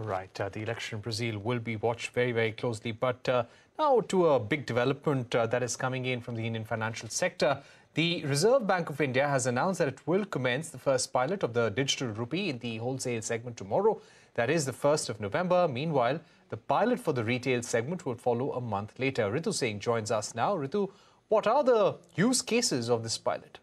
All right, uh, the election in Brazil will be watched very, very closely. But uh, now to a big development uh, that is coming in from the Indian financial sector. The Reserve Bank of India has announced that it will commence the first pilot of the digital rupee in the wholesale segment tomorrow. That is the 1st of November. Meanwhile, the pilot for the retail segment will follow a month later. Ritu Singh joins us now. Ritu, what are the use cases of this pilot?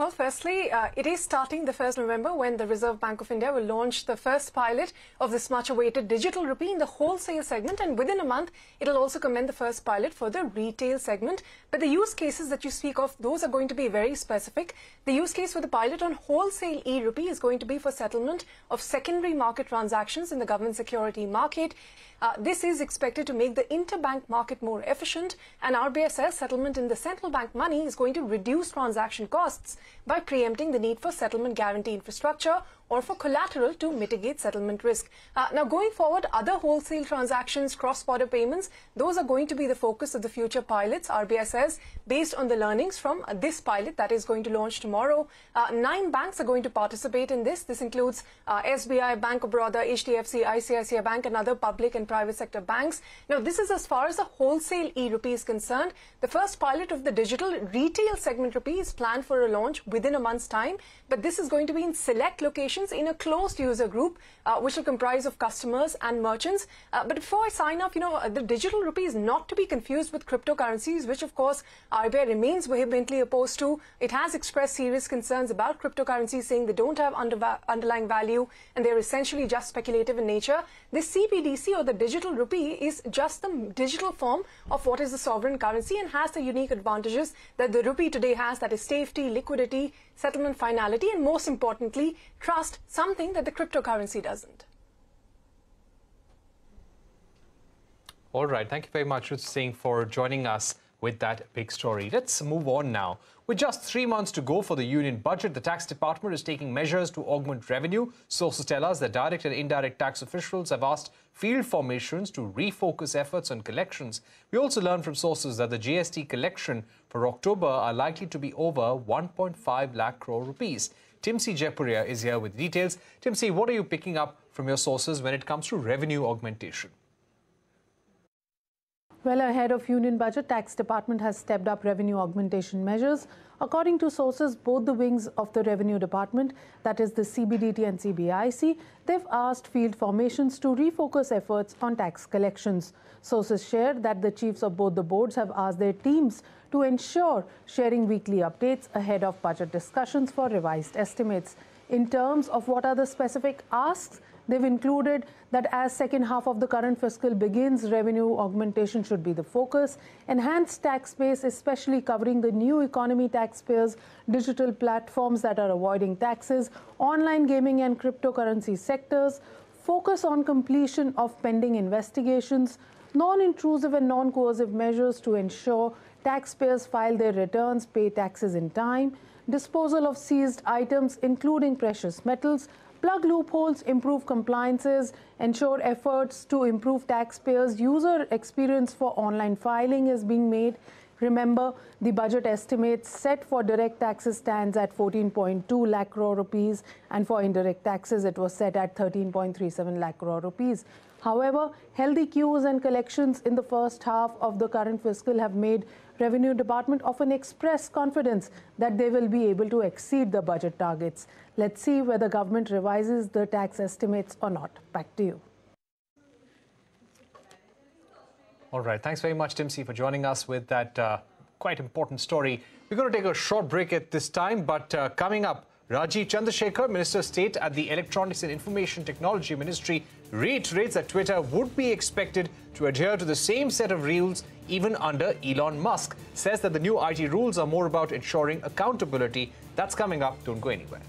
Well, firstly, uh, it is starting the 1st November when the Reserve Bank of India will launch the first pilot of this much awaited digital rupee in the wholesale segment. And within a month, it'll also commence the first pilot for the retail segment. But the use cases that you speak of, those are going to be very specific. The use case for the pilot on wholesale e-rupee is going to be for settlement of secondary market transactions in the government security market. Uh, this is expected to make the interbank market more efficient and says settlement in the central bank money is going to reduce transaction costs by preempting the need for settlement guarantee infrastructure or for collateral to mitigate settlement risk. Uh, now, going forward, other wholesale transactions, cross-border payments, those are going to be the focus of the future pilots, RBI says, based on the learnings from this pilot that is going to launch tomorrow. Uh, nine banks are going to participate in this. This includes uh, SBI, Bank of Baroda, HDFC, ICICI Bank, and other public and private sector banks. Now, this is as far as the wholesale e-rupee is concerned. The first pilot of the digital retail segment rupee is planned for a launch within a month's time, but this is going to be in select locations in a closed user group, uh, which will comprise of customers and merchants. Uh, but before I sign off, you know, the digital rupee is not to be confused with cryptocurrencies, which of course RBI remains vehemently opposed to. It has expressed serious concerns about cryptocurrencies, saying they don't have underlying value and they're essentially just speculative in nature. This CBDC or the digital rupee is just the digital form of what is the sovereign currency and has the unique advantages that the rupee today has, that is safety, liquidity, settlement finality, and most importantly, trust, something that the cryptocurrency doesn't. All right. Thank you very much, Ritu Singh, for joining us with that big story. Let's move on now. With just three months to go for the union budget, the tax department is taking measures to augment revenue. Sources tell us that direct and indirect tax officials have asked field formations to refocus efforts on collections. We also learned from sources that the GST collection for October are likely to be over 1.5 lakh crore rupees. Timsi Jaipuria is here with details. Timsi, what are you picking up from your sources when it comes to revenue augmentation? Well, ahead of union budget, tax department has stepped up revenue augmentation measures. According to sources, both the wings of the revenue department, that is the CBDT and CBIC, they've asked field formations to refocus efforts on tax collections. Sources share that the chiefs of both the boards have asked their teams to ensure sharing weekly updates ahead of budget discussions for revised estimates. In terms of what are the specific asks, They've included that as second half of the current fiscal begins, revenue augmentation should be the focus. Enhanced tax base, especially covering the new economy taxpayers, digital platforms that are avoiding taxes, online gaming and cryptocurrency sectors, focus on completion of pending investigations, non-intrusive and non-coercive measures to ensure taxpayers file their returns, pay taxes in time, disposal of seized items including precious metals, plug loopholes, improve compliances, ensure efforts to improve taxpayers' user experience for online filing is being made. Remember, the budget estimates set for direct taxes stands at 14.2 lakh crore rupees, and for indirect taxes, it was set at 13.37 lakh crore rupees. However, healthy queues and collections in the first half of the current fiscal have made Revenue Department often express confidence that they will be able to exceed the budget targets. Let's see whether government revises the tax estimates or not. Back to you. All right. Thanks very much, Timsi, for joining us with that uh, quite important story. We're going to take a short break at this time, but uh, coming up, Rajeev Chandrasekhar, Minister of State at the Electronics and Information Technology Ministry, reiterates that Twitter would be expected to adhere to the same set of rules even under Elon Musk. Says that the new IT rules are more about ensuring accountability. That's coming up. Don't go anywhere.